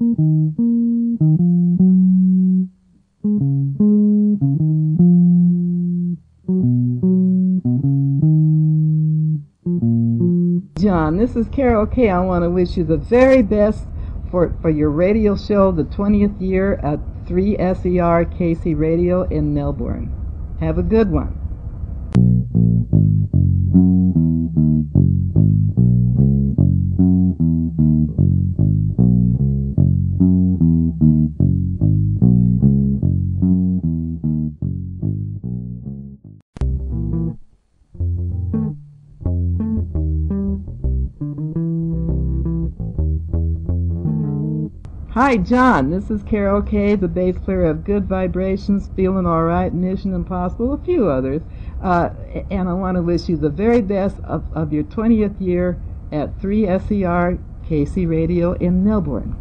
John, this is Carol Kaye. I want to wish you the very best for, for your radio show, the 20th year at 3SER Casey Radio in Melbourne. Have a good one. Hi, John. This is Carol Kaye, the bass player of Good Vibrations, Feeling Alright, Mission Impossible, a few others. Uh, and I want to wish you the very best of, of your 20th year at 3SER Casey Radio in Melbourne.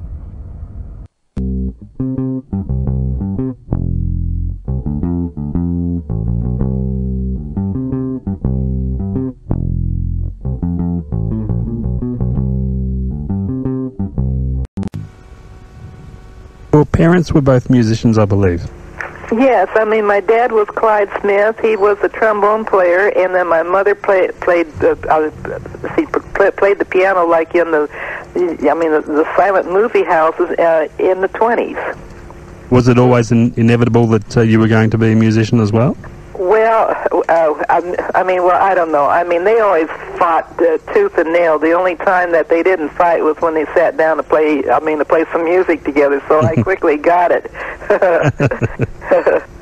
Your parents were both musicians, I believe. Yes, I mean my dad was Clyde Smith. He was a trombone player, and then my mother played played uh, uh, she play, played the piano like in the I mean the, the silent movie houses uh, in the twenties. Was it always in, inevitable that uh, you were going to be a musician as well? Well, uh, I, I mean, well, I don't know. I mean, they always fought uh, tooth and nail. The only time that they didn't fight was when they sat down to play. I mean, to play some music together. So I quickly got it.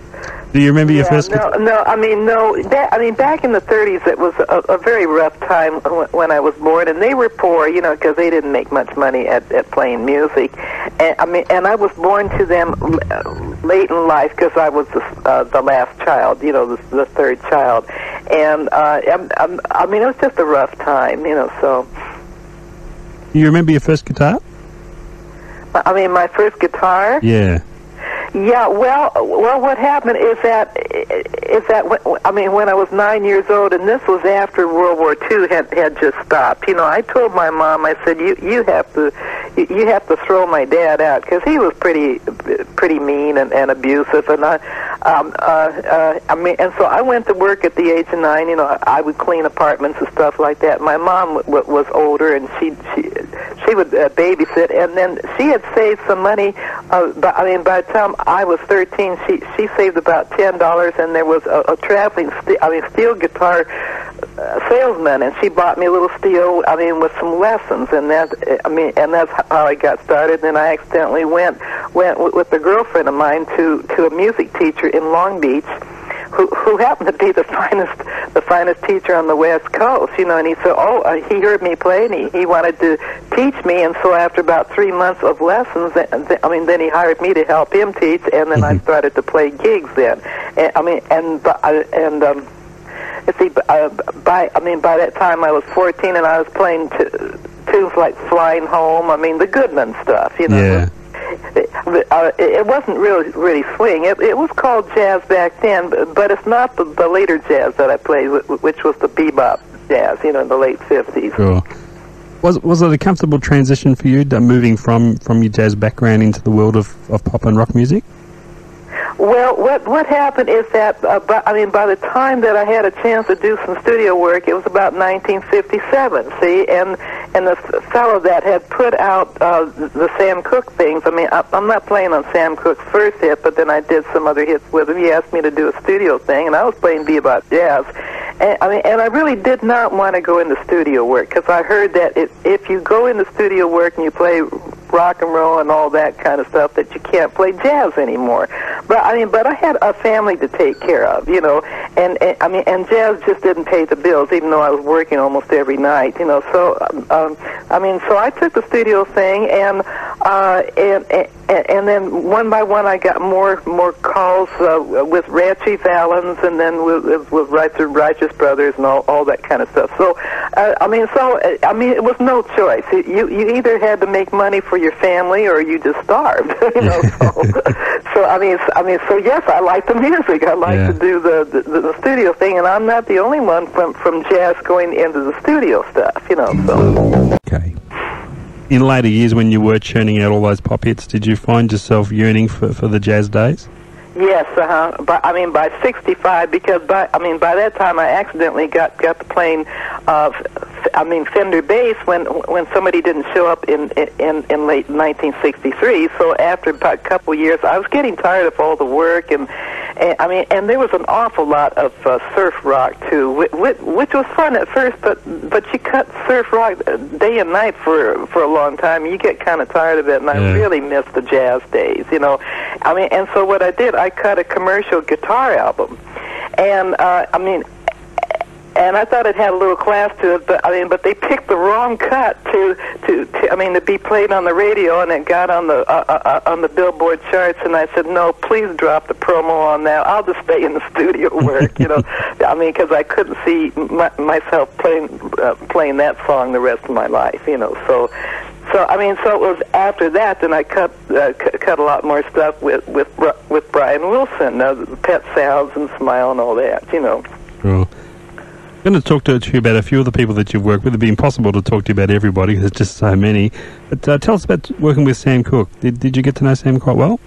Do you remember your first? No, no. I mean, no. That, I mean, back in the 30s, it was a, a very rough time when, when I was born, and they were poor, you know, because they didn't make much money at, at playing music. And I mean, and I was born to them l- late in life because I was the, uh, the last child, you know, the, the third child. And uh, I'm, I'm, I mean, it was just a rough time, you know. So, you remember your first guitar? I mean, my first guitar. Yeah. Yeah, well, well, what happened is that is that I mean, when I was nine years old, and this was after World War II had had just stopped. You know, I told my mom, I said, you you have to you, have to throw my dad out because he was pretty pretty mean and, and abusive, and I um, uh, uh, I mean, and so I went to work at the age of nine. You know, I would clean apartments and stuff like that. My mom w- was older, and she she she would uh, babysit, and then she had saved some money. Uh, but, I mean, by the time I was 13, she she saved about ten dollars, and there was a, a traveling, st- I mean, steel guitar uh, salesman, and she bought me a little steel. I mean, with some lessons, and that I mean, and that's how I got started. Then I accidentally went went with a girlfriend of mine to to a music teacher in Long Beach who who happened to be the finest the finest teacher on the West Coast, you know, and he said, "Oh, uh, he heard me play, and he, he wanted to teach me." And so after about three months of lessons, th- th- I mean, then he hired me to help him teach, and then I started to play gigs. Then, and, I mean, and uh, and um, let's see, uh, by I mean, by that time I was 14, and I was playing t- tunes like "Flying Home." I mean, the Goodman stuff, you know. Yeah. Uh, it wasn't really really swing. It, it was called jazz back then, but, but it's not the, the later jazz that I played, which was the bebop jazz, you know, in the late fifties. Sure. Was was it a comfortable transition for you, moving from, from your jazz background into the world of, of pop and rock music? Well, what what happened is that uh, by, I mean, by the time that I had a chance to do some studio work, it was about 1957. See, and and the fellow that had put out uh, the Sam Cooke things. I mean, I, I'm not playing on Sam Cooke's first hit, but then I did some other hits with him. He asked me to do a studio thing, and I was playing bebop jazz. And, I mean, and I really did not want to go into studio work because I heard that it, if you go into studio work and you play rock and roll and all that kind of stuff, that you can't play jazz anymore. But I mean, but I had a family to take care of, you know, and, and I mean, and jazz just didn't pay the bills, even though I was working almost every night, you know. So, um, I mean, so I took the studio thing, and uh, and, and and then one by one, I got more more calls uh, with Ritchie Valens, and then with with, Righteous Brothers, and all all that kind of stuff. So, uh, I mean, so uh, I mean, it was no choice. You you either had to make money for your family, or you just starved. you know, so, so I mean, I mean, so yes, I like the music. I like Yeah. to do the, the the studio thing, and I'm not the only one from from jazz going into the studio stuff. You know, so. Okay. In later years when you were churning out all those pop hits, did you find yourself yearning for, for the jazz days? Yes, uh huh. But I mean, by '65, because by I mean by that time I accidentally got got the plane uh, f- I mean Fender bass when when somebody didn't show up in in in late 1963. So after about a couple years, I was getting tired of all the work and. and I mean, and there was an awful lot of uh, surf rock too, which, which was fun at first. But but you cut surf rock day and night for for a long time. You get kind of tired of it, and Yeah. I really miss the jazz days. You know, I mean, and so what I did, I cut a commercial guitar album, and uh, I mean, and I thought it had a little class to it, but I mean, but they picked the wrong cut to to, to I mean, to be played on the radio, and it got on the uh, uh, uh, on the Billboard charts. And I said, no, please drop the promo on that. I'll just stay in the studio work, you know. I mean, because I couldn't see my, myself playing uh, playing that song the rest of my life, you know. So. So I mean, so it was after that. Then I cut uh, cut a lot more stuff with with with Brian Wilson, uh, Pet Sounds and Smile and all that. You know. Sure. Going to talk to you about a few of the people that you've worked with. It'd be impossible to talk to you about everybody because there's just so many. But uh, tell us about working with Sam Cooke. Did, did you get to know Sam quite well?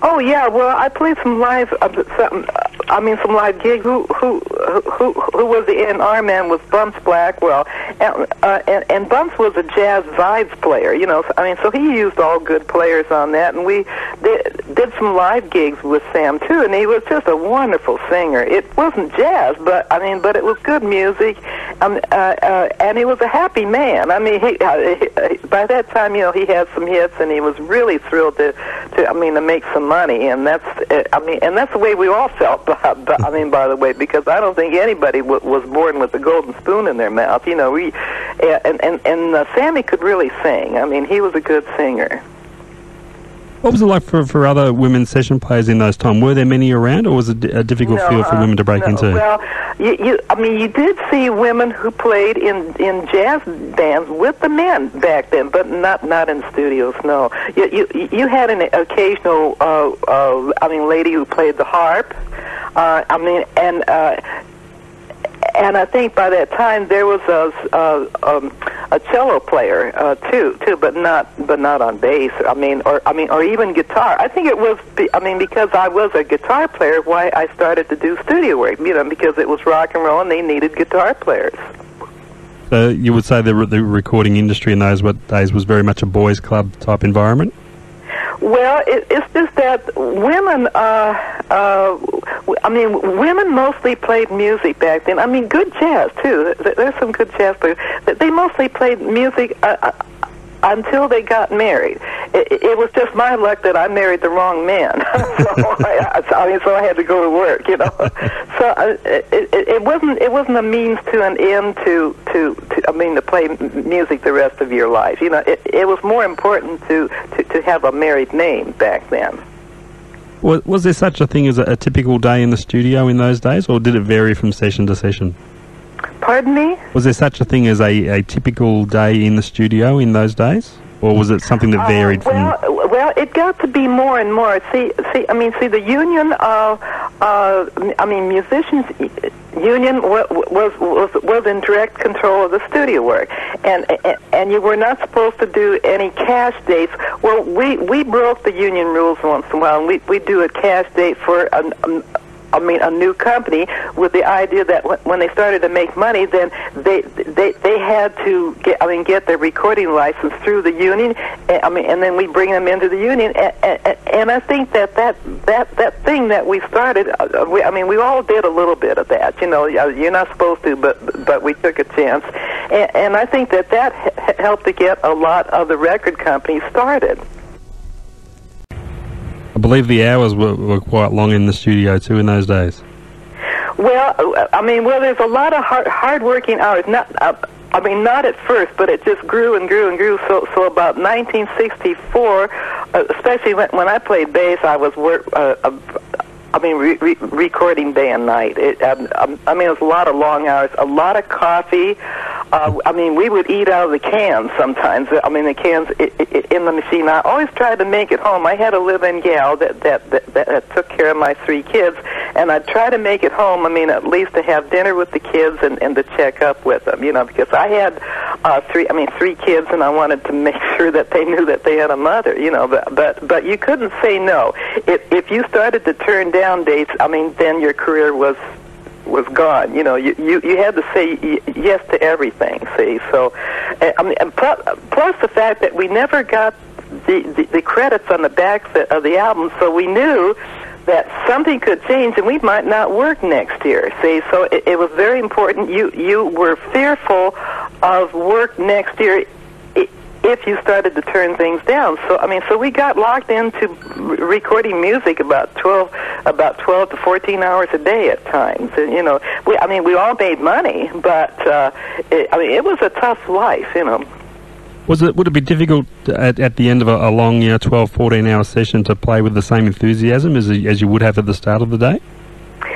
Oh yeah, well I played some live, uh, some, uh, I mean some live gigs. Who who who who was the A&R man was Bumps Blackwell, and, uh, and and Bumps was a jazz vibes player. You know, I mean, so he used all good players on that, and we did, did some live gigs with Sam too, and he was just a wonderful singer. It wasn't jazz, but I mean, but it was good music, um, uh, uh, and he was a happy man. I mean, he, uh, he uh, by that time, you know, he had some hits, and he was really thrilled to, to I mean, to make some money, and that's, uh, I mean, and that's the way we all felt. But, but, I mean, by the way, because I don't think anybody w- was born with a golden spoon in their mouth. You know, we, and and and uh, Sammy could really sing. I mean, he was a good singer. What was it like for, for other women session players in those times? Were there many around, or was it a difficult No, field for uh, women to break no. into? Well, you, you, I mean, you did see women who played in in jazz bands with the men back then, but not not in studios. No, you you, you had an occasional, uh, uh, I mean, lady who played the harp. Uh, I mean, and. Uh, and I think by that time there was a a, um, a cello player uh, too, too, but not but not on bass. I mean, or I mean, or even guitar. I think it was. I mean, because I was a guitar player, why I started to do studio work. You know, because it was rock and roll, and they needed guitar players. So you would say the, the recording industry in those days was very much a boys' club type environment? Well, it, it's just that women, uh, uh, I mean, women mostly played music back then. I mean, good jazz, too. There's some good jazz. But They mostly played music uh, uh, until they got married. It, it- was just my luck that I married the wrong man. so, I, I mean, so I had to go to work, you know. so uh, it, it, it wasn't it wasn't a means to an end to, to, to I mean, to play music the rest of your life. You know, it, it was more important to, to, to have a married name back then. Was, was there such a thing as a, a typical day in the studio in those days, or did it vary from session to session? Pardon me? Was there such a thing as a, a typical day in the studio in those days? Or was it something that varied Uh, well, from... well, it got to be more and more. See, see, I mean, see, the union, of, uh, I mean, musicians union wa- was was was in direct control of the studio work, and and- and you were not supposed to do any cash dates. Well, we we broke the union rules once in a while, and we we do a cash date for an. I mean, a new company with the idea that wh- when they started to make money, then they they they had to get I mean get their recording license through the union. eh, I mean, and then we bring them into the union. And, and, and I think that that that that thing that we started, uh, we, I mean, we all did a little bit of that. You know, uh, you're not supposed to, but but we took a chance. And, and I think that that h- helped to get a lot of the record companies started. Believe the hours were, were quite long in the studio too in those days. Well, I mean, well, there's a lot of hard, hard-working hours. Not, uh, I mean, not at first, but it just grew and grew and grew. So, so about 1964, uh, especially when, when I played bass, I was work. Uh, uh, I mean, re- re- recording day and night. It, um, um, I mean, it was a lot of long hours, a lot of coffee. Uh, I mean, we would eat out of the cans sometimes. I mean, the cans in the machine. I always tried to make it home. I had a live-in gal that that, that that that took care of my three kids, and I'd try to make it home. I mean, at least to have dinner with the kids and and to check up with them, you know, because I had uh, three. I mean, three kids, and I wanted to make sure that they knew that they had a mother, you know. But but but you couldn't say no. If if you started to turn down dates, I mean, then your career was was gone. You know, you you, you had to say yes to everything. See, so uh, I mean, and plus, plus the fact that we never got the, the the credits on the back of the album, so we knew that something could change and we might not work next year. See, so it, it was very important. You you were fearful of work next year if you started to turn things down. So I mean, so we got locked into re- recording music about twelve, about twelve to fourteen hours a day at times. And you know, we I mean, we all made money, but uh, it, I mean, it was a tough life, you know. Was it would it be difficult at, at the end of a, a long, you know, 12, 14 hour session to play with the same enthusiasm as as you would have at the start of the day?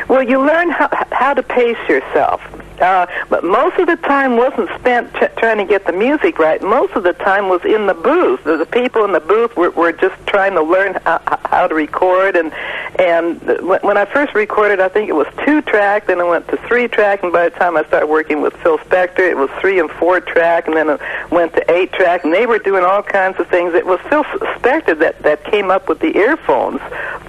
Well, you learn how how to pace yourself. Uh, but most of the time wasn't spent t- trying to get the music right. Most of the time was in the booth. The, people in the booth were, were just trying to learn how, how to record. And and when I first recorded, I think it was two track. Then it went to three track. And by the time I started working with Phil Spector, it was three and four track. And then it went to eight track. And they were doing all kinds of things. It was Phil Spector that that came up with the earphones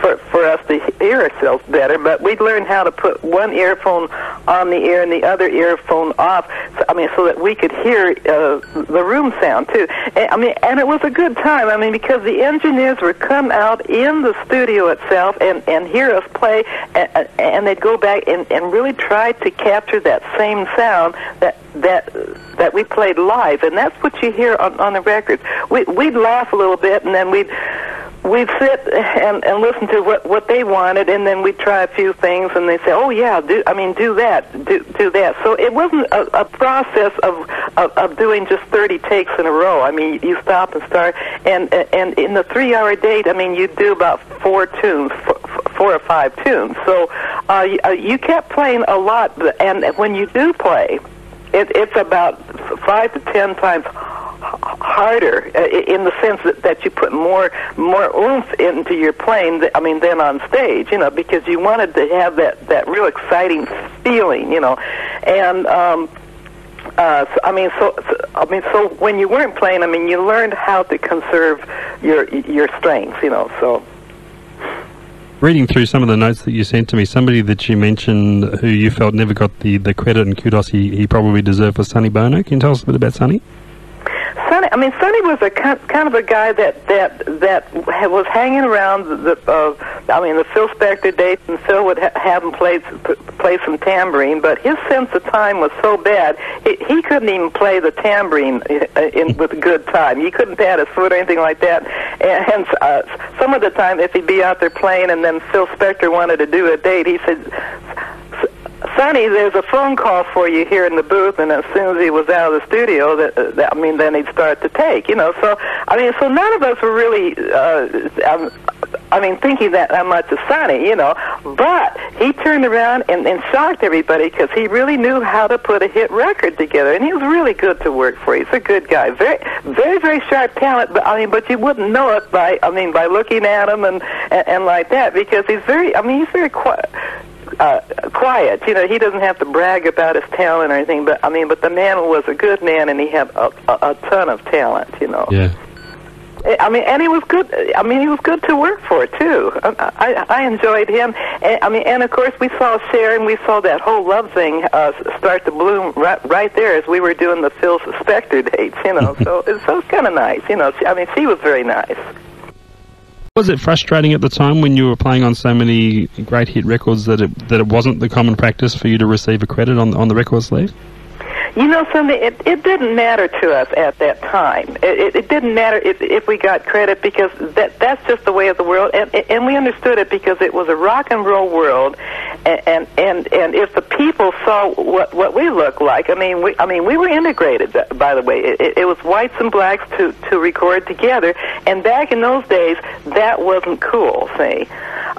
for for us to hear ourselves better. But we learned how to put one earphone on the ear and the other earphone off. So, I mean, so that we could hear uh, the room sound too. And, I mean, and it was a good time. I mean, because the engineers would come out in the studio itself and and hear us play, and, and they'd go back and and really try to capture that same sound that that that we played live, and that's what you hear on on the records. We we'd laugh a little bit, and then we'd we'd sit and, and listen to what what they wanted, and then we'd try a few things, and they say, "Oh yeah, do I mean do that, do do that." So it wasn't a, a process of, of of doing just thirty takes in a row. I mean, you stop and start, and and in the three-hour date, I mean, you do about four tunes, four or five tunes. So uh, you, uh, you kept playing a lot, and when you do play, it, it's about five to ten times harder uh, in the sense that, that you put more more oomph into your playing. I mean, than on stage, you know, because you wanted to have that that real exciting feeling, you know, and. um uh, so, I mean, so, so I mean, so when you weren't playing, I mean, you learned how to conserve your your strengths, you know. So, reading through some of the notes that you sent to me, somebody that you mentioned who you felt never got the, the credit and kudos he, he probably deserved was Sonny Bono. Can you tell us a bit about Sonny? I mean, Sonny was a kind of a guy that that that was hanging around the. Uh, I mean, the Phil Spector dates, and Phil would ha- have him play play some tambourine, but his sense of time was so bad, he, he couldn't even play the tambourine in, in with good time. He couldn't pat his foot or anything like that. And hence, uh, some of the time, if he'd be out there playing, and then Phil Spector wanted to do a date, he said Sonny, there's a phone call for you here in the booth, and as soon as he was out of the studio, that, uh, that I mean, then he'd start to take, you know. So, I mean, so none of us were really, uh, um, I mean, thinking that, that much of Sonny, you know. But he turned around and, and shocked everybody because he really knew how to put a hit record together, and he was really good to work for. He's a good guy, very, very, very sharp talent. But I mean, but you wouldn't know it by, I mean, by looking at him and and, and like that because he's very, I mean, he's very quiet uh, quiet. You know, he doesn't have to brag about his talent or anything. But I mean, but the man was a good man, and he had a, a, a ton of talent. You know. Yeah. I mean, and he was good. I mean, he was good to work for too. I, I, I enjoyed him. And, I mean, and of course, we saw Sharon. We saw that whole love thing uh, start to bloom right, right there as we were doing the Phil Spector dates. You know, so so it's kind of nice. You know, I mean, she was very nice. Was it frustrating at the time when you were playing on so many great hit records that it that it wasn't the common practice for you to receive a credit on on the record sleeve? You know something? It, it didn't matter to us at that time. It, it, it didn't matter if, if we got credit because that that's just the way of the world, and and we understood it because it was a rock and roll world, and and and, and if the people saw what what we looked like, I mean, we I mean we were integrated. By the way, it, it was whites and blacks to to record together, and back in those days, that wasn't cool. See.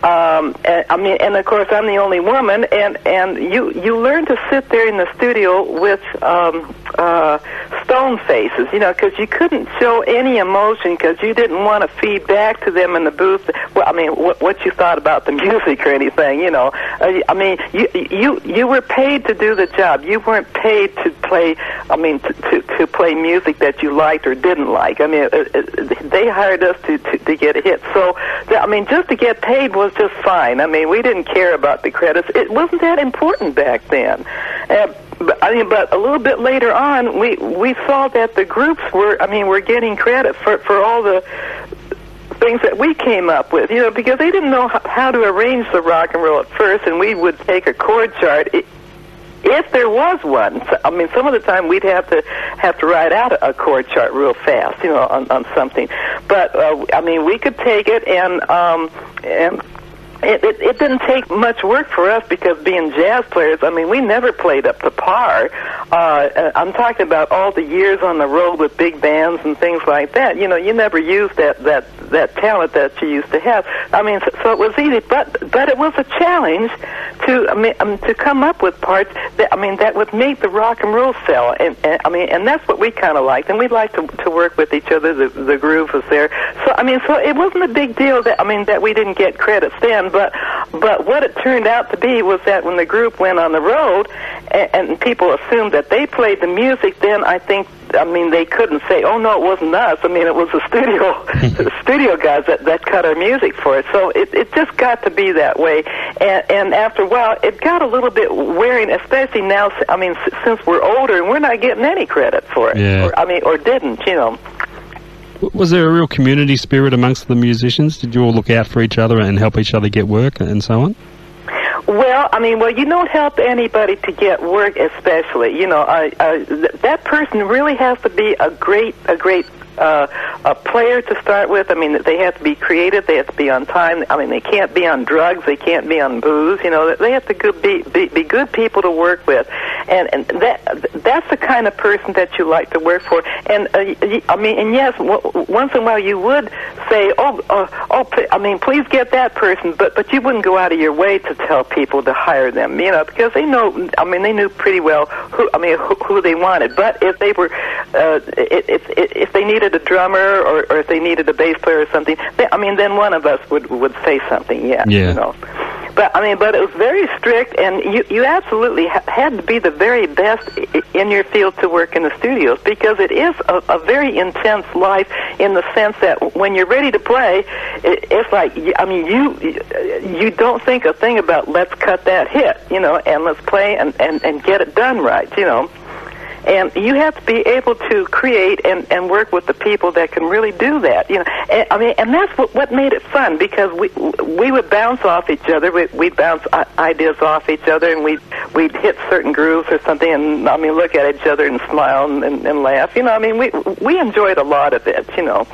Um, and, I mean, and of course, I'm the only woman, and and you you learn to sit there in the studio with um, uh, stone faces, you know, because you couldn't show any emotion because you didn't want to feed back to them in the booth. Well, I mean, what, what you thought about the music or anything, you know. Uh, I mean, you you you were paid to do the job. You weren't paid to play. I mean, to to, to play music that you liked or didn't like. I mean, uh, uh, they hired us to, to to get a hit. So, I mean, just to get paid was just fine. I mean, we didn't care about the credits. It wasn't that important back then. Uh, I mean, but a little bit later on, we we saw that the groups were, I mean, were getting credit for for all the things that we came up with, you know, because they didn't know how, how to arrange the rock and roll at first, and we would take a chord chart. It, if there was one, I mean, some of the time we'd have to have to write out a chord chart real fast, you know, on, on something. But uh, I mean, we could take it and um, and it, it, it didn't take much work for us because being jazz players, I mean, we never played up to par. Uh, uh, I'm talking about all the years on the road with big bands and things like that. You know, you never used that that that talent that you used to have. I mean, so, so it was easy, but but it was a challenge to I mean um, to come up with parts that I mean that would meet the rock and roll cell, and, and I mean, and that's what we kind of liked, and we liked to to work with each other. The the groove was there, so I mean, so it wasn't a big deal that I mean that we didn't get credits then, but but what it turned out to be was that when the group went on the road, and, and people assumed that they played the music, then I think I mean, they couldn't say, "Oh no, it wasn't us." I mean, it was the studio, the studio guys that that cut our music for us. So it it just got to be that way, and and after a while, it got a little bit wearing, especially now. I mean, since we're older and we're not getting any credit for it. Yeah. Or, I mean, or didn't, you know. Was there a real community spirit amongst the musicians? Did you all look out for each other and help each other get work and so on? Well, I mean, well, you don't help anybody to get work, especially. You know, uh, uh, th- that person really has to be a great, a great uh, a player to start with. I mean, they have to be creative. They have to be on time. I mean, they can't be on drugs. They can't be on booze. You know, they have to good, be, be be good people to work with, and and that that's the kind of person that you like to work for. And uh, I mean, and yes, w- once in a while you would say, oh, uh, oh, I mean, please get that person, but but you wouldn't go out of your way to tell people to hire them, you know, because they know. I mean, they knew pretty well who I mean who, who they wanted. But if they were, uh, if if if they needed a drummer or, or if they needed a bass player or something, they, I mean, then one of us would would say something. Yeah, Yeah. you know. But I mean, but it was very strict, and you you absolutely ha- had to be the very best i- in your field to work in the studios because it is a, a very intense life in the sense that when you're ready to play, it, it's like I mean, you you don't think a thing about let's cut that hit, you know, and let's play and and and get it done right, you know. And you have to be able to create and, and work with the people that can really do that. You know, and, I mean, and that's what what made it fun because we we would bounce off each other. We, we'd bounce ideas off each other, and we'd we'd hit certain grooves or something. And I mean, look at each other and smile and, and, and laugh. You know, I mean, we we enjoyed a lot of it. You know.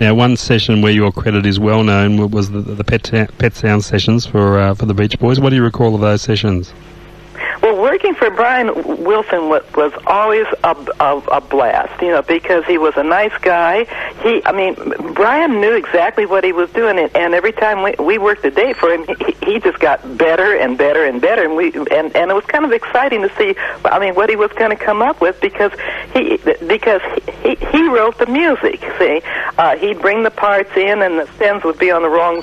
Now, one session where your credit is well known was the, the Pet, Pet Sound sessions for uh, for the Beach Boys. What do you recall of those sessions? Working for Brian Wilson was, was always a, a, a blast, you know, because he was a nice guy. He, I mean, Brian knew exactly what he was doing, and, and every time we, we worked a day for him, he, he just got better and better and better, and we, and, and it was kind of exciting to see. I mean, what he was going to come up with because he, because he, he wrote the music. See, uh, he'd bring the parts in, and the stems would be on the wrong.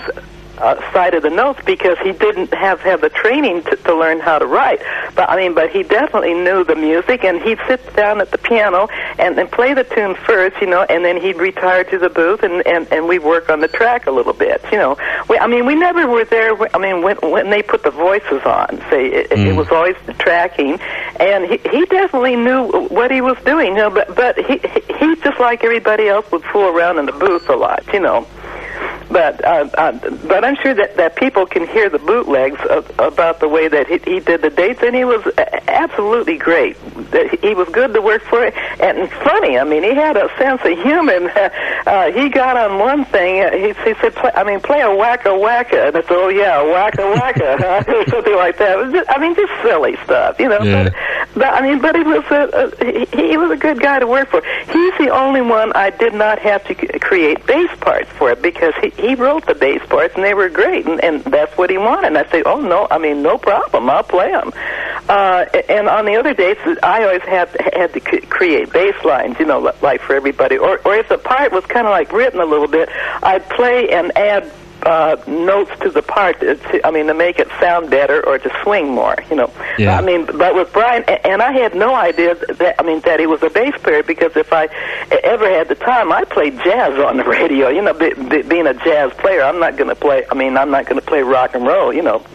Uh, side of the notes because he didn't have have the training to, to learn how to write. But I mean, but he definitely knew the music, and he'd sit down at the piano and, and play the tune first, you know, and then he'd retire to the booth, and and and we work on the track a little bit, you know. We, I mean, we never were there. I mean, when when they put the voices on, say it, it was always the tracking, and he he definitely knew what he was doing, you know. But but he he, he just like everybody else would fool around in the booth a lot, you know but uh, uh, but I'm sure that that people can hear the bootlegs of, about the way that he, he did the dates, and he was absolutely great. He was good to work for, and funny. I mean, he had a sense of humor. Uh, he got on one thing. uh, He, he said, play, "I mean, play a wacka wacka," and I said, "Oh yeah, wacka wacka," or something like that. It was just, I mean, just silly stuff, you know. Yeah. But, but I mean, but he was a, a he, he was a good guy to work for. He's the only one I did not have to create bass parts for because he he wrote the bass parts and they were great, and, and that's what he wanted. And I said, oh no, I mean no problem, I'll play them. Uh, and on the other days, I always had had to create bass lines, you know, like for everybody. Or, or if the part was kind of like written a little bit, I'd play and add uh, notes to the part. To, I mean, to make it sound better or to swing more. You know. Yeah. I mean, but with Brian, and I had no idea that. I mean, that he was a bass player because if I ever had the time, I played jazz on the radio. You know, be, be, being a jazz player, I'm not going to play. I mean, I'm not going to play rock and roll. You know.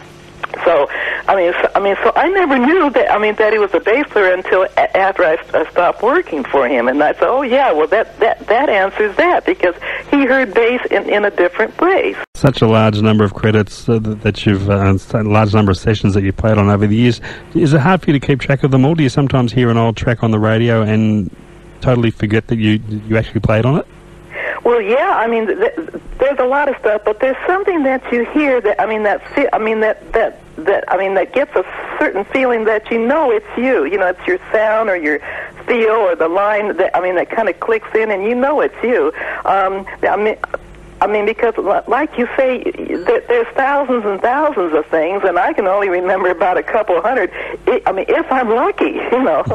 So, I mean, so, I mean, so I never knew that. I mean, that he was a bass player until a- after I, I stopped working for him, and I said, "Oh yeah, well that that that answers that because he heard bass in in a different place." Such a large number of credits uh, that, you've, uh, a large number of sessions that you've played on over the years. Is it hard for you to keep track of them all? Do you sometimes hear an old track on the radio and totally forget that you you actually played on it? Well, yeah, I mean, th- there's a lot of stuff, but there's something that you hear that I mean that fe- I mean that that that I mean that gets a certain feeling that you know it's you. You know, it's your sound or your feel or the line that I mean that kind of clicks in, and you know it's you. Um, I mean. I mean, because like you say, th- there's thousands and thousands of things, and I can only remember about a couple hundred. I I mean, if I'm lucky, you know.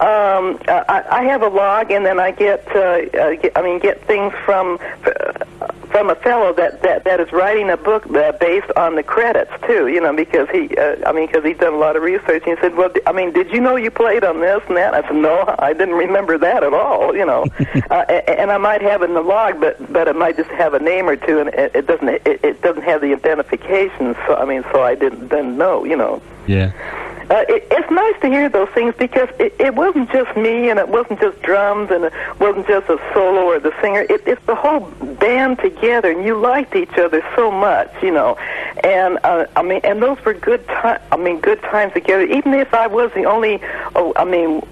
um, I, I have a log, and then I get, uh, uh, I mean, get things from uh, from a fellow that, that that is writing a book uh, based on the credits too. You know, because he, uh, I mean, because he's done a lot of research. And he said, "Well, I mean, did you know you played on this and that?" I said, "No, I didn't remember that at all." You know, uh, and I might have it in the log, but but it might just have a name or two, and it, it doesn't it, it doesn't have the identification. So I mean, so I didn't didn't know. You know. Yeah. Uh, it, it's nice to hear those things because it, it wasn't just me and it wasn't just drums and it wasn't just a solo or the singer. It, it's the whole band together, and you liked each other so much, you know. And uh, I mean, and those were good time. I mean, good times together. Even if I was the only, oh, I mean,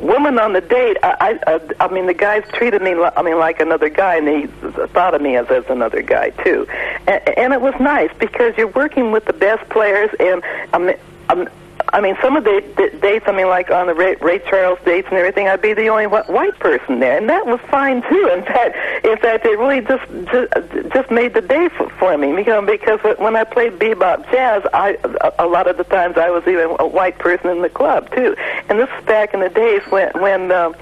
woman on the date, I, I, I mean, the guys treated me, I mean, like another guy, and they thought of me as, as another guy too. And, and it was nice because you're working with the best players, and I mean, um, I mean, some of the, the dates, I mean, like on the Ray, Ray Charles dates and everything, I'd be the only white person there, and that was fine too. In fact, in fact, it really just just, just made the day for, for me, you know, because when I played bebop jazz, I a, a lot of the times I was even a white person in the club too, and this is back in the days when when. Uh,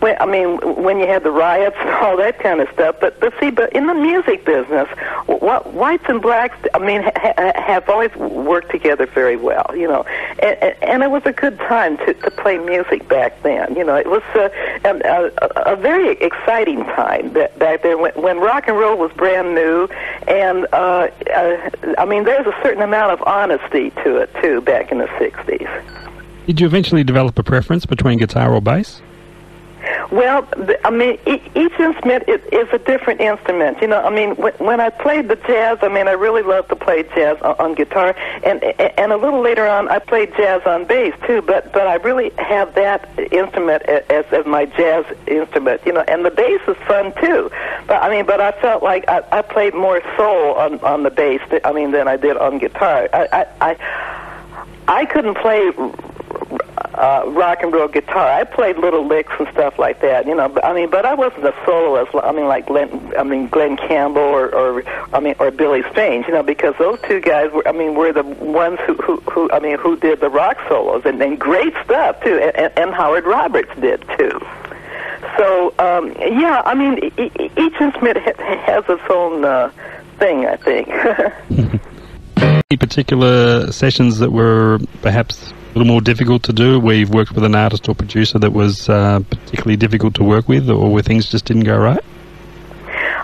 when, I mean, when you had the riots and all that kind of stuff. But but see, but in the music business, what whites and blacks, I mean, ha- ha- have always worked together very well. You know, and, and- it was a good time to to play music back then. You know, it was uh, a, a, a very exciting time back there when, when rock and roll was brand new, and uh, uh, I mean, there's a certain amount of honesty to it too back in the '60s. Did you eventually develop a preference between guitar or bass? Well, I mean, each instrument is, a different instrument. You know, I mean, when, I played the jazz, I mean, I really loved to play jazz on, on guitar, and and a little later on, I played jazz on bass too. But but I really have that instrument as as my jazz instrument. You know, and the bass is fun too. But I mean, but I felt like I, I played more soul on on the bass. I mean, than I did on guitar. I I I, I couldn't play uh, rock and roll guitar. I played little licks and stuff like that, you know. But I mean, but I wasn't a soloist. I mean, like Glen, I mean Glen Campbell or, or I mean, or Billy Strange, you know, because those two guys were, I mean, were the ones who, who, who I mean, who did the rock solos and, and great stuff too, and, and, Howard Roberts did too. So um, yeah, I mean, e- each instrument ha- has its own uh, thing, I think. Any particular sessions that were perhaps little more difficult to do, where you've worked with an artist or producer that was uh, particularly difficult to work with, or where things just didn't go right?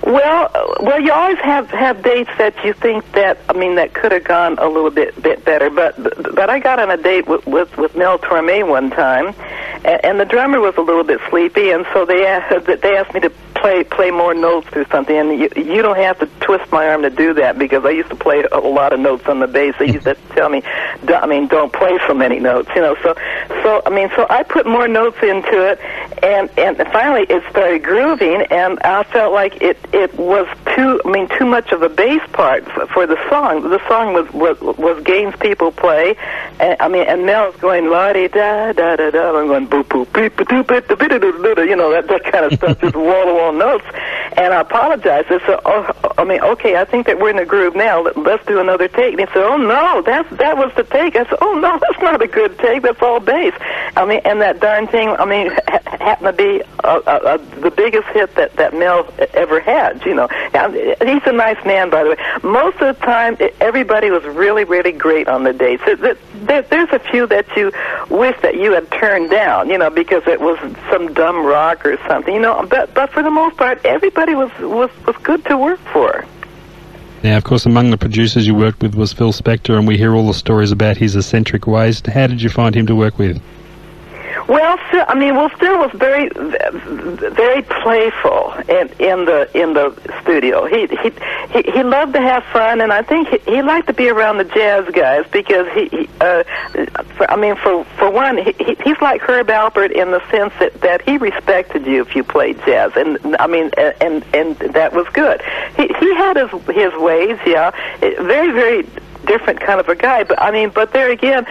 Well, uh, well, you always have have dates that you think that I mean that could have gone a little bit bit better. But but I got on a date with with, with Mel Torme one time, and, and the drummer was a little bit sleepy, and so they asked that they asked me to play play more notes or something. And you you don't have to twist my arm to do that because I used to play a lot of notes on the bass. They used to tell me, "Don't- I mean, don't play so many notes, you know. So so I mean, so I put more notes into it, and and finally it started grooving, and I felt like it it was too I mean too much of a bass part for, the song. The song was was was games people play, and, I mean, and Mel's going la di da da da da. I'm going boop boop beep boop boop boop boop boop you know that that kind of stuff, just wall to wall notes. And I apologized. I said, oh, I mean, okay, I think that we're in a groove now. Let, let's do another take. And he said, oh no, that's that was the take. I said, oh no, that's not a good take. That's all bass. I mean, and that darn thing. I mean, ha- happened to be uh, uh, uh, the biggest hit that that Mel ever had. You know, and he's a nice man, by the way. Most of the time, everybody was really, really great on the dates. There, there, there's a few that you wish that you had turned down, you know, because it was some dumb rock or something, you know. But but for the most part, everybody was was was good to work for. Now, of course, among the producers you worked with was Phil Spector, and we hear all the stories about his eccentric ways. How did you find him to work with? Well, Phil, I mean, well, Phil was very, very playful in in the in the studio. He he he, loved to have fun, and I think he, he liked to be around the jazz guys because he, he uh, for, I mean, for for one, he, he's like Herb Alpert in the sense that that he respected you if you played jazz, and I mean, and and that was good. He he had his his ways, yeah, very very different kind of a guy. But I mean, but there again,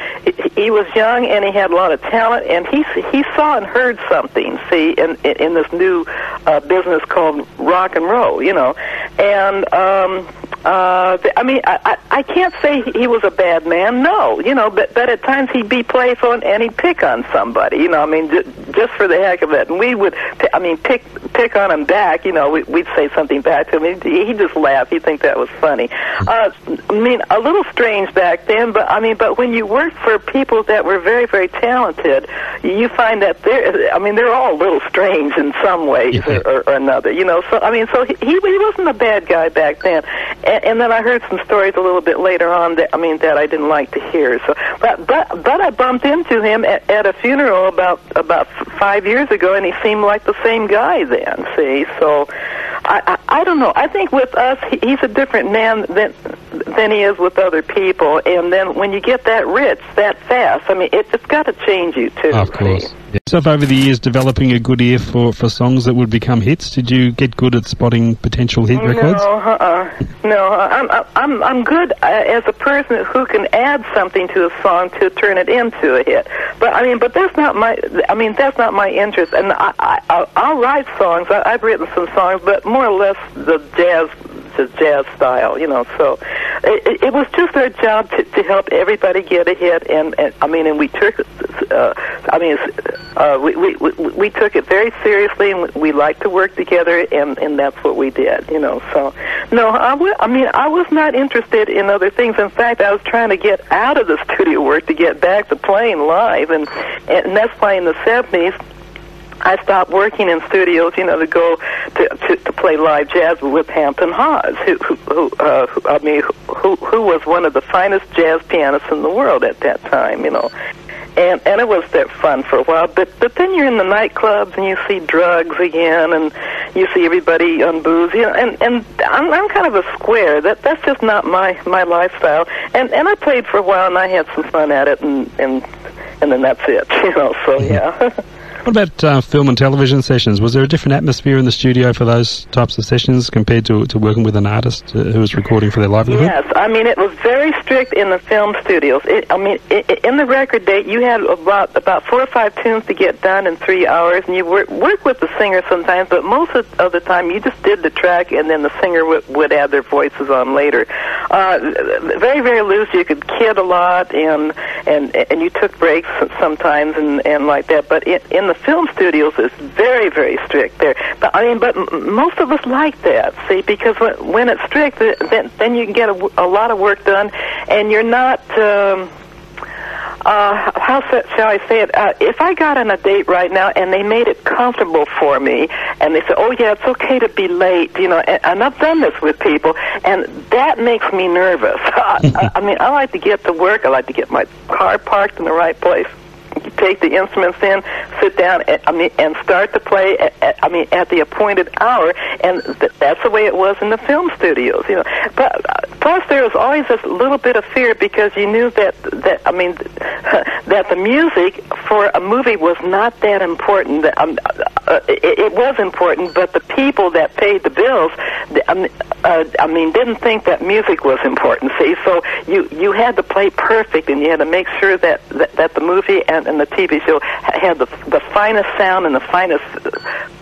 he was young and he had a lot of talent, and he he saw and heard something. See, in in this new uh, business called rock and roll, you know, and um, uh, I mean, I, I can't say he was a bad man, no, you know, but but at times he'd be playful and, and he'd pick on somebody, you know. I mean, j- just for the heck of it, and we would, I mean, pick pick on him back, you know. We, we'd say something back to him. He'd, he'd just laugh. He'd think that was funny. Uh, I mean, a little strange back then, but I mean, but when you work for people that were very very talented, you find that they're, I mean, they're all a little strange in some ways or, or, or another, you know. So I mean, so he he wasn't a bad guy back then. And, and, then I heard some stories a little bit later on that I mean that I didn't like to hear. So, but but but I bumped into him at, at a funeral about about five years ago, and he seemed like the same guy then. See, so I I, I don't know. I think with us, he, he's a different man than than he is with other people. And then when you get that rich that fast, I mean, it, it's got to change you too. Of course. Yeah. Yourself over the years developing a good ear for, for songs that would become hits. Did you get good at spotting potential hit records? No, uh-uh. no. I'm I'm I'm good uh, as a person who can add something to a song to turn it into a hit. But I mean, but that's not my. I mean, that's not my interest. And I, I I'll write songs. I, I've written some songs, but more or less the jazz the jazz style, you know. So it, it was just our job to, to help everybody get ahead, and, and I mean, and we took, uh, I mean, uh, we, we we we took it very seriously, and we liked to work together, and and that's what we did, you know. So no, I, w- I mean, I was not interested in other things. In fact, I was trying to get out of the studio work to get back to playing live, and and that's why in the seventies I stopped working in studios, you know, to go to to, to play live jazz with Hampton Hawes, who, who, who, uh, who I mean, who who was one of the finest jazz pianists in the world at that time, you know. And and it was that fun for a while, but but then you're in the nightclubs and you see drugs again, and you see everybody on booze, you know, and and I'm I'm kind of a square. That that's just not my my lifestyle. And and I played for a while and I had some fun at it, and and and then that's it, you know. So yeah. What about uh, film and television sessions? Was there a different atmosphere in the studio for those types of sessions compared to, to working with an artist uh, who was recording for their livelihood? Yes, I mean it was very strict in the film studios. It, I mean, it, in the record date, you had about about four or five tunes to get done in three hours, and you work work with the singer sometimes, but most of, the time you just did the track, and then the singer w- would add their voices on later. Uh, very very loose. You could kid a lot, and and and you took breaks sometimes, and and like that. But in, in the film studios is very, very strict there. But I mean, but most of us like that, see, because when, it's strict, then then you can get a, a lot of work done, and you're not. Um, uh, how shall I say it? Uh, if I got on a date right now and they made it comfortable for me, and they said, "Oh yeah, it's okay to be late," you know, and, and I've done this with people, and that makes me nervous. I, I mean, I like to get to work. I like to get my car parked in the right place take the instruments in, sit down, and, I mean, and start to play. At, at, I mean, at the appointed hour, and th- that's the way it was in the film studios. You know, but uh, plus there was always this little bit of fear because you knew that that I mean that the music for a movie was not that important. Um, uh, it, it was important, but the people that paid the bills, um, uh, I mean, didn't think that music was important. See, so you you had to play perfect, and you had to make sure that that, that the movie and, and the TV show had the the finest sound and the finest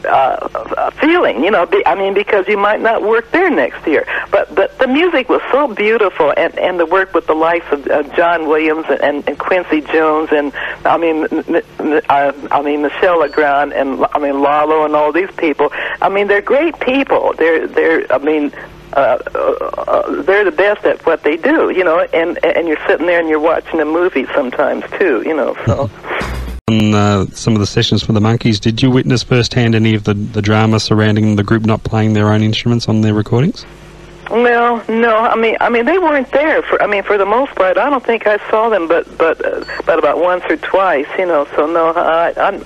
uh, uh, feeling. You know, be, I mean, because you might not work there next year, but but the music was so beautiful, and and the work with the likes of uh, John Williams and, and Quincy Jones, and I mean, uh, I mean Michel Legrand, and I mean Lalo, and all these people. I mean, they're great people. They're they're I mean uh, uh, they're the best at what they do, you know, and and you're sitting there and you're watching a movie sometimes too, you know. So. On uh, some of the sessions for the Monkees, did you witness firsthand any of the, the drama surrounding the group not playing their own instruments on their recordings? No, no. I mean, I mean, they weren't there for. I mean, for the most part, I don't think I saw them, but but uh, but about once or twice, you know. So no, I, I'm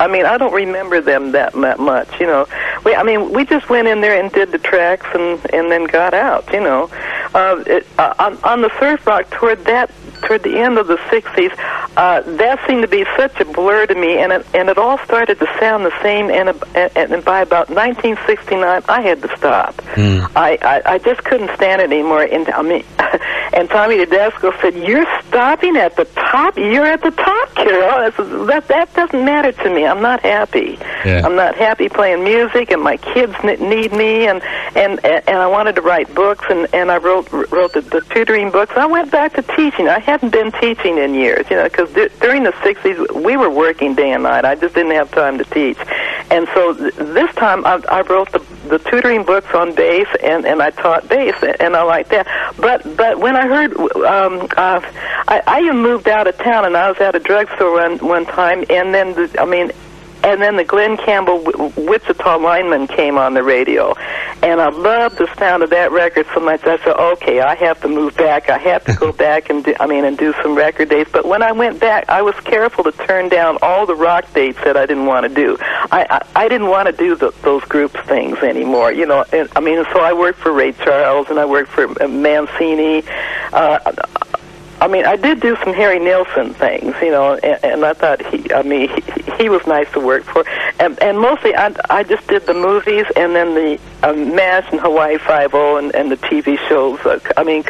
I mean, I don't remember them that that much. You know, we I mean, we just went in there and did the tracks and and then got out. You know, uh, it, uh, on on the surf rock toward that toward the end of the 60s, uh, that seemed to be such a blur to me, and it, and it all started to sound the same. And, and, and by about 1969, I had to stop. Mm. I, I I just couldn't stand it anymore. And I mean, and Tommy Tedesco said, "You're stopping at the top. You're at the top, Carol. I said, that that doesn't matter to me. I'm not happy. Yeah. I'm not happy playing music, and my kids need me, and and and I wanted to write books, and and I wrote wrote the, the tutoring books. I went back to teaching. I hadn't been teaching in years, you know, because d- during the '60s we were working day and night. I just didn't have time to teach, and so th- this time I, I wrote the the tutoring books on bass, and and I taught bass, and I liked that. But but when I heard, um, uh, I, I moved out of town, and I was at a drugstore one one time, and then the, I mean and then the Glen Campbell w- Wichita lineman came on the radio, and I loved the sound of that record so much. I said, "Okay, I have to move back. I have to go back and do, I mean and do some record dates." But when I went back, I was careful to turn down all the rock dates that I didn't want to do. I I, I didn't want to do the, those group things anymore. You know, and, I mean, so I worked for Ray Charles and I worked for uh, Mancini. Uh, I mean, I did do some Harry Nilsson things, you know, and, and I thought he, I mean, he, he was nice to work for, and and mostly I, I just did the movies and then the um, MASH and Hawaii Five O and, and the TV shows. Uh, I mean,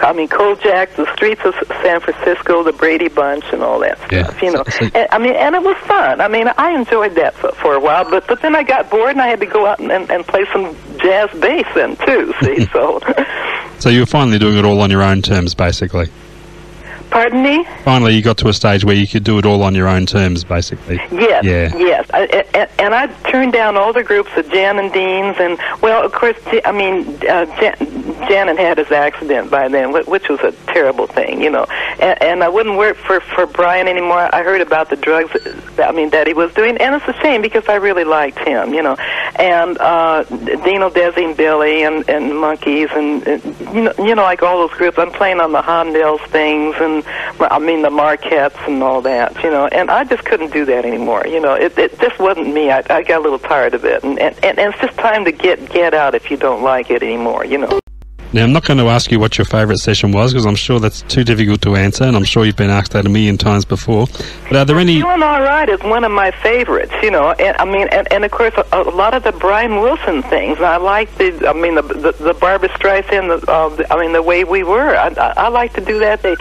I mean, Kojak, the Streets of San Francisco, the Brady Bunch, and all that Yeah. stuff. You know, So- so- and, I mean, and it was fun. I mean, I enjoyed that for, for a while, but but then I got bored and I had to go out and, and, and play some jazz bass then too. See, so. So you were finally doing it all on your own terms, basically. Pardon me. Finally, you got to a stage where you could do it all on your own terms, basically. Yes, Yeah. yes, I, and, and I turned down all the groups, the Jan and Deans, and well, of course, I mean, uh, Jan, Janet had his accident by then, wh- which was a terrible thing, you know. And, and I wouldn't work for for Brian anymore. I heard about the drugs, that, I mean, that he was doing, and it's a shame because I really liked him, you know. And uh, Dino, Desi, and Billy, and and Monkees, and, and you know, you know, like all those groups. I'm playing on the Hondells things, and I mean the Marketts and all that, you know. And I just couldn't do that anymore, you know. It it just wasn't me. I I got a little tired of it, and and and it's just time to get get out if you don't like it anymore, you know. Now, I'm not going to ask you what your favourite session was because I'm sure that's too difficult to answer, and I'm sure you've been asked that a million times before. But are there any? Feeling All Right is one of my favorites, you know, and I mean, and, and of course, a, a lot of the Brian Wilson things. I like the, I mean, the the, the Barbra Streisand, the, uh, the, I mean, the way we were. I, I, I like to do that. They,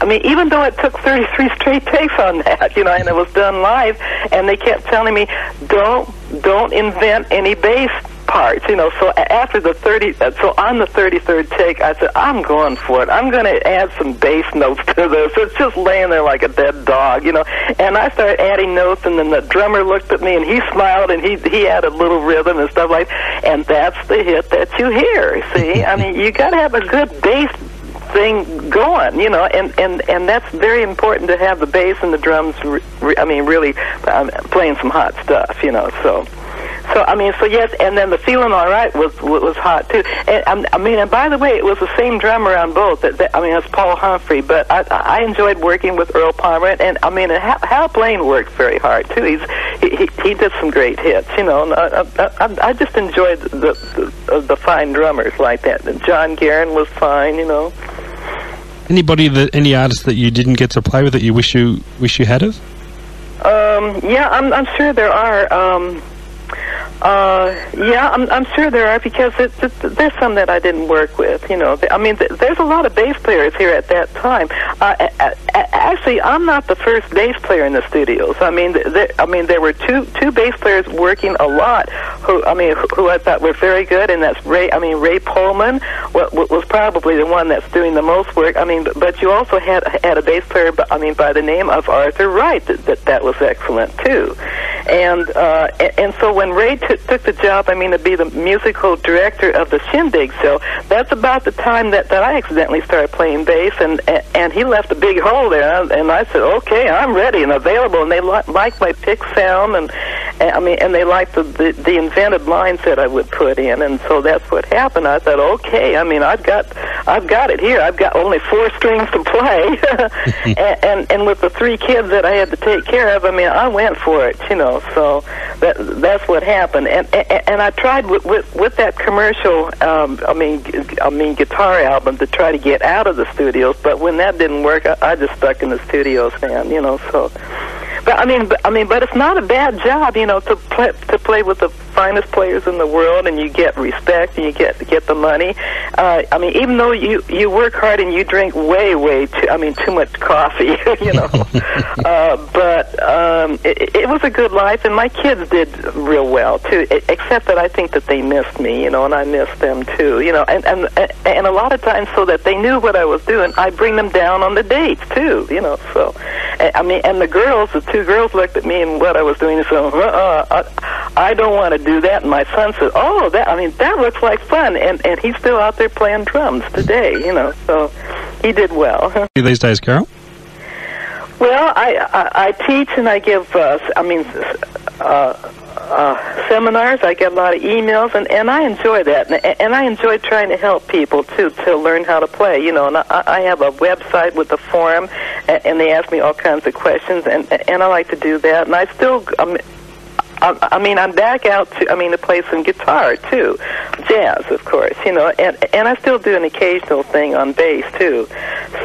I mean, even though it took 33 straight takes on that, you know, and it was done live, and they kept telling me, don't, don't invent any bass parts, you know. So after the 30, uh, so on the 33rd take, I said, I'm going for it. I'm going to add some bass notes to this. It's just laying there like a dead dog, you know. And I started adding notes, and then the drummer looked at me and he smiled and he he added little rhythm and stuff like. And that's the hit that you hear. See, I mean, you got to have a good bass thing going, you know, and and and that's very important to have the bass and the drums. Re, I mean, really um, playing some hot stuff, you know. So, so I mean, so yes, and then the feeling all right was was hot too. And um, I mean, and by the way, it was the same drummer on both. That, that, I mean, it's Paul Humphrey, but I I enjoyed working with Earl Palmer, and I mean, and Hal, Hal Blaine worked very hard too. He's he he, he did some great hits, you know. And I, I, I, I just enjoyed the the, the fine drummers like that. John Guerin was fine, you know. Anybody that any artist that you didn't get to play with that you wish you wish you had of? Um, yeah, I'm, I'm sure there are. Um, Uh, yeah, I'm, I'm sure there are because it, it, there's some that I didn't work with. You know, I mean, there's a lot of bass players here at that time. Uh, actually, I'm not the first bass player in the studios. I mean, there, I mean, there were two two bass players working a lot. Who I mean, who, I thought were very good, and that's Ray. I mean, Ray Pohlman wa- wa- was probably the one that's doing the most work. I mean, but, you also had had a bass player. I mean, by the name of Arthur Wright. That that, that was excellent too. And uh, and so when Ray t- took the job, I mean, to be the musical director of the Shindig. Show, that's about the time that, that I accidentally started playing bass, and and he left a big hole there, and I said, okay, I'm ready and available, and they li- liked my pick sound, and, and I mean, and they liked the, the the invented lines that I would put in, and so that's what happened. I thought, okay, I mean, I've got I've got it here. I've got only four strings to play, and, and and with the three kids that I had to take care of, I mean, I went for it, you know. So that that's what happened, and and, and I tried with, with with that commercial. Um, I mean, I mean, guitar album to try to get out of the studios, but when that didn't work, I, I just stuck in the studios, man. You know, so. But I mean, I mean, but it's not a bad job, you know, to play to play with the finest players in the world, and you get respect, and you get get the money. Uh, I mean, even though you you work hard and you drink way way too, I mean, too much coffee, you know. uh, but um, it, it was a good life, and my kids did real well too. Except that I think that they missed me, you know, and I missed them too, you know. And and and a lot of times, so that they knew what I was doing, I bring them down on the dates too, you know. So, I I mean, and the girls, the two girls looked at me and what I was doing and said, uh-uh, I, don't want to do that. And my son said, oh, that, I mean, that looks like fun. And, and he's still out there playing drums today, you know, so he did well. These days, Carol? Well, I, I, I teach and I give, uh, I mean, uh, uh, seminars. I get a lot of emails, and, and I enjoy that. And, and I enjoy trying to help people, too, to learn how to play. You know, and I, I have a website with a forum, and, and they ask me all kinds of questions, and, and I like to do that. And I still, um, I, I mean, I'm back out to, I mean, to play some guitar too, jazz, of course, you know, and and I still do an occasional thing on bass too.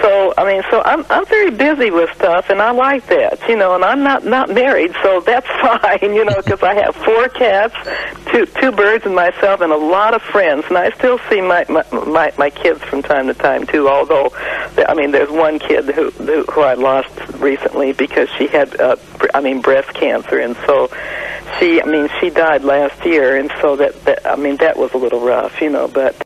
So, I mean, so I'm I'm very busy with stuff, and I like that, you know, and I'm not not married, so that's fine, you know, because I have four cats, two two birds, and myself, and a lot of friends, and I still see my my my, my kids from time to time too. Although, I mean, there's one kid who who, I lost recently because she had, uh, I mean, breast cancer, and so she, I mean, she died last year, and so that, that I mean, that was a little rough, you know, but